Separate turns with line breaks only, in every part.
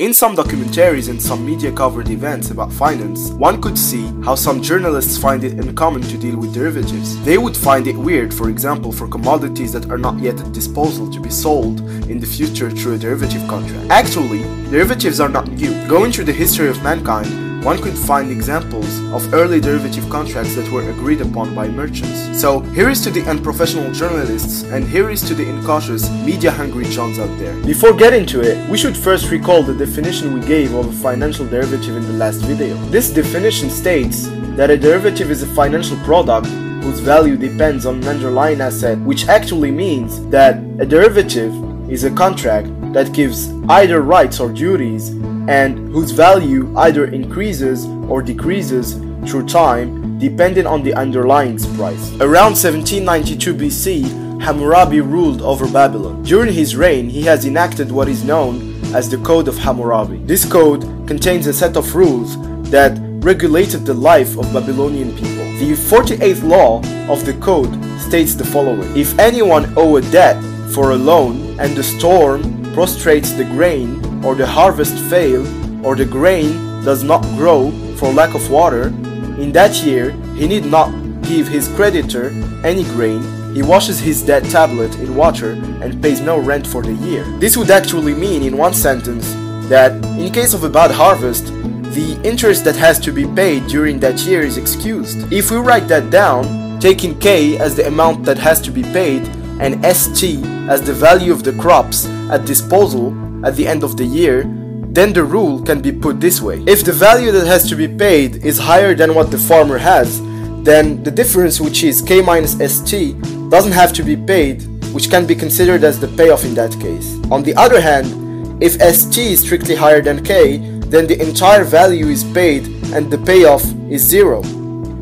In some documentaries and some media covered events about finance, one could see how some journalists find it uncommon to deal with derivatives. They would find it weird, for example, for commodities that are not yet at disposal to be sold in the future through a derivative contract. Actually, derivatives are not new. Going through the history of mankind, one could find examples of early derivative contracts that were agreed upon by merchants. So here is to the unprofessional journalists and here is to the incautious, media-hungry Johns out there. Before getting to it, we should first recall the definition we gave of a financial derivative in the last video. This definition states that a derivative is a financial product whose value depends on an underlying asset, which actually means that a derivative is a contract that gives either rights or duties and whose value either increases or decreases through time depending on the underlying price. Around 1792 BC, Hammurabi ruled over Babylon. During his reign, he has enacted what is known as the Code of Hammurabi. This code contains a set of rules that regulated the life of Babylonian people. The 48th law of the code states the following. If anyone owe a debt for a loan and the storm prostrates the grain, or the harvest fail, or the grain does not grow for lack of water, in that year he need not give his creditor any grain, he washes his debt tablet in water and pays no rent for the year. This would actually mean, in one sentence, that in case of a bad harvest, the interest that has to be paid during that year is excused. If we write that down, taking K as the amount that has to be paid and ST as the value of the crops at disposal at the end of the year, then the rule can be put this way. If the value that has to be paid is higher than what the farmer has, then the difference which is K minus ST doesn't have to be paid, which can be considered as the payoff in that case. On the other hand, if ST is strictly higher than K, then the entire value is paid and the payoff is zero,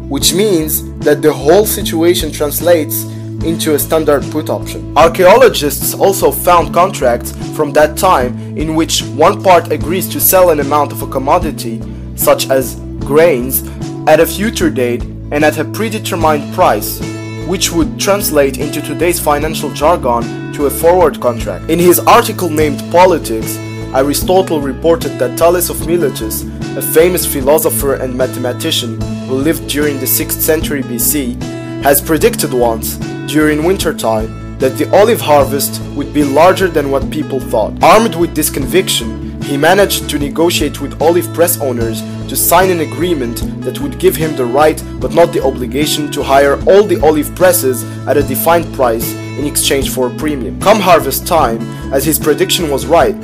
which means that the whole situation translates into a standard put option. Archaeologists also found contracts from that time in which one part agrees to sell an amount of a commodity, such as grains, at a future date and at a predetermined price, which would translate into today's financial jargon to a forward contract. In his article named Politics, Aristotle reported that Thales of Miletus, a famous philosopher and mathematician who lived during the 6th century BC, has predicted once during wintertime that the olive harvest would be larger than what people thought. Armed with this conviction, he managed to negotiate with olive press owners to sign an agreement that would give him the right but not the obligation to hire all the olive presses at a defined price in exchange for a premium. Come harvest time, as his prediction was right,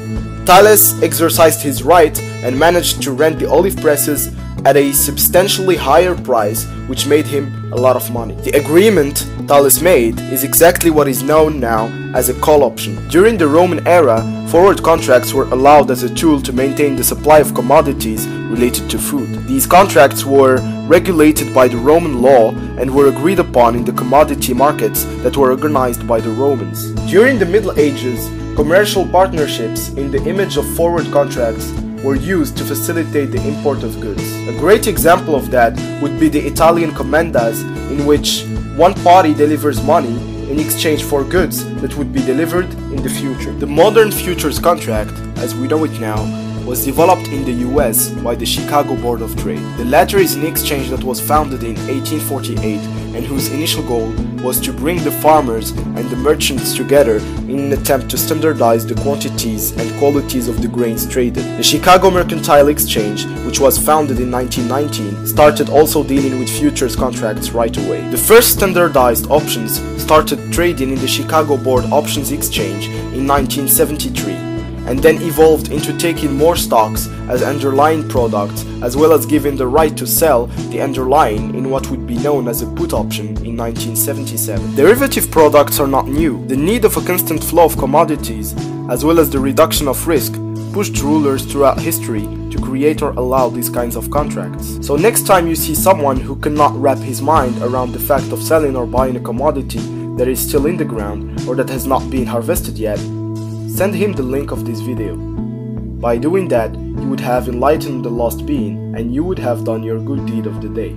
Thales exercised his right and managed to rent the olive presses at a substantially higher price which made him a lot of money. The agreement Thales made is exactly what is known now as a call option. During the Roman era, forward contracts were allowed as a tool to maintain the supply of commodities related to food. These contracts were regulated by the Roman law and were agreed upon in the commodity markets that were organized by the Romans. During the Middle Ages, commercial partnerships in the image of forward contracts were used to facilitate the import of goods. A great example of that would be the Italian commendas in which one party delivers money in exchange for goods that would be delivered in the future. The modern futures contract, as we know it now, was developed in the US by the Chicago Board of Trade. The latter is an exchange that was founded in 1848 and whose initial goal was to bring the farmers and the merchants together in an attempt to standardize the quantities and qualities of the grains traded. The Chicago Mercantile Exchange, which was founded in 1919, started also dealing with futures contracts right away. The first standardized options started trading in the Chicago Board Options Exchange in 1973 and then evolved into taking more stocks as underlying products as well as giving the right to sell the underlying in what would be known as a put option in 1977. Derivative products are not new. The need of a constant flow of commodities as well as the reduction of risk pushed rulers throughout history to create or allow these kinds of contracts. So next time you see someone who cannot wrap his mind around the fact of selling or buying a commodity that is still in the ground or that has not been harvested yet, Send him the link of this video. By doing that, you would have enlightened the lost being and you would have done your good deed of the day.